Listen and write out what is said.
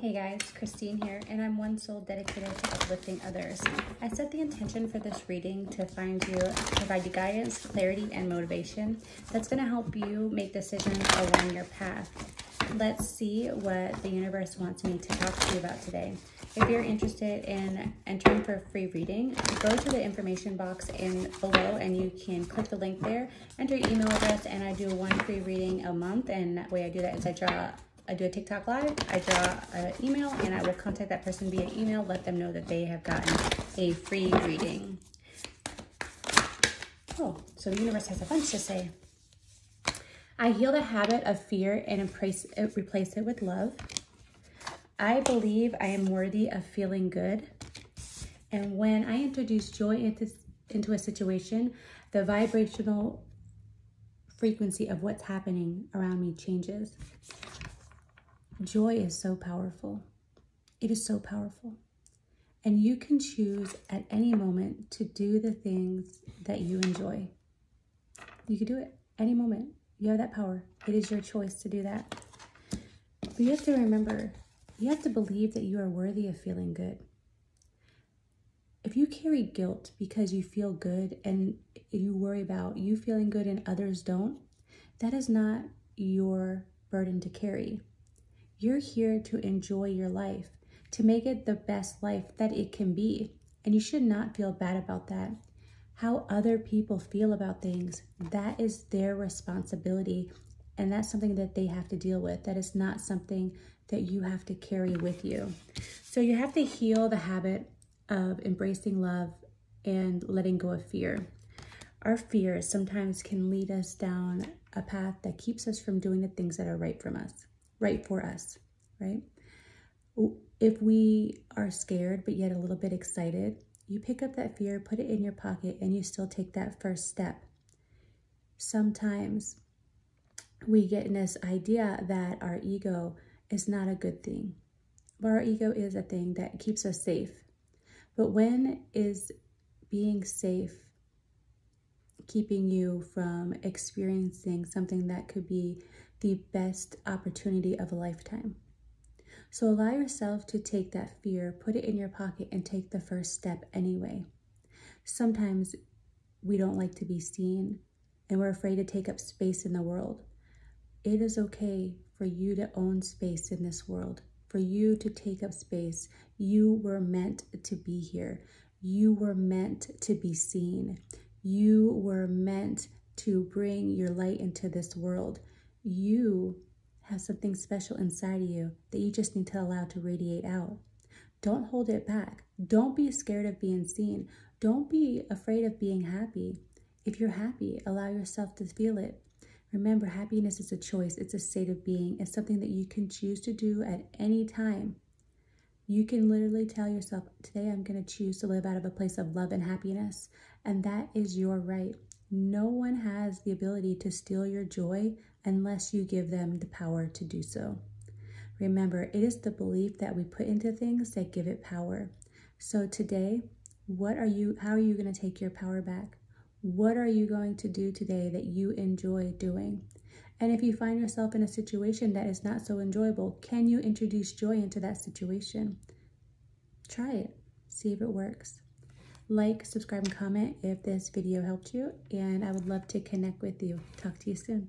Hey guys, Christine here, and I'm one soul dedicated to uplifting others. I set the intention for this reading to find you, provide you guidance, clarity, and motivation that's going to help you make decisions along your path. Let's see what the universe wants me to talk to you about today. If you're interested in entering for a free reading, go to the information box in below and you can click the link there, enter your email address, and I do one free reading a month. And that way I do that is I draw I do a TikTok live, I draw an email, and I will contact that person via email, let them know that they have gotten a free reading. Oh, so the universe has a bunch to say. I heal the habit of fear and replace it, uh, replace it with love. I believe I am worthy of feeling good. And when I introduce joy into, into a situation, the vibrational frequency of what's happening around me changes. Joy is so powerful. It is so powerful. And you can choose at any moment to do the things that you enjoy. You can do it any moment. You have that power. It is your choice to do that. But you have to remember, you have to believe that you are worthy of feeling good. If you carry guilt because you feel good and you worry about you feeling good and others don't, that is not your burden to carry. You're here to enjoy your life, to make it the best life that it can be. And you should not feel bad about that. How other people feel about things, that is their responsibility. And that's something that they have to deal with. That is not something that you have to carry with you. So you have to heal the habit of embracing love and letting go of fear. Our fears sometimes can lead us down a path that keeps us from doing the things that are right from us right for us, right? If we are scared but yet a little bit excited, you pick up that fear, put it in your pocket, and you still take that first step. Sometimes we get in this idea that our ego is not a good thing. But our ego is a thing that keeps us safe. But when is being safe keeping you from experiencing something that could be the best opportunity of a lifetime. So allow yourself to take that fear, put it in your pocket, and take the first step anyway. Sometimes we don't like to be seen and we're afraid to take up space in the world. It is okay for you to own space in this world, for you to take up space. You were meant to be here. You were meant to be seen. You were meant to bring your light into this world you have something special inside of you that you just need to allow to radiate out. Don't hold it back. Don't be scared of being seen. Don't be afraid of being happy. If you're happy, allow yourself to feel it. Remember, happiness is a choice, it's a state of being, it's something that you can choose to do at any time. You can literally tell yourself, Today I'm going to choose to live out of a place of love and happiness, and that is your right. No one has the ability to steal your joy unless you give them the power to do so. Remember, it is the belief that we put into things that give it power. So today, what are you how are you going to take your power back? What are you going to do today that you enjoy doing? And if you find yourself in a situation that is not so enjoyable, can you introduce joy into that situation? Try it. See if it works. Like, subscribe, and comment if this video helped you, and I would love to connect with you. Talk to you soon.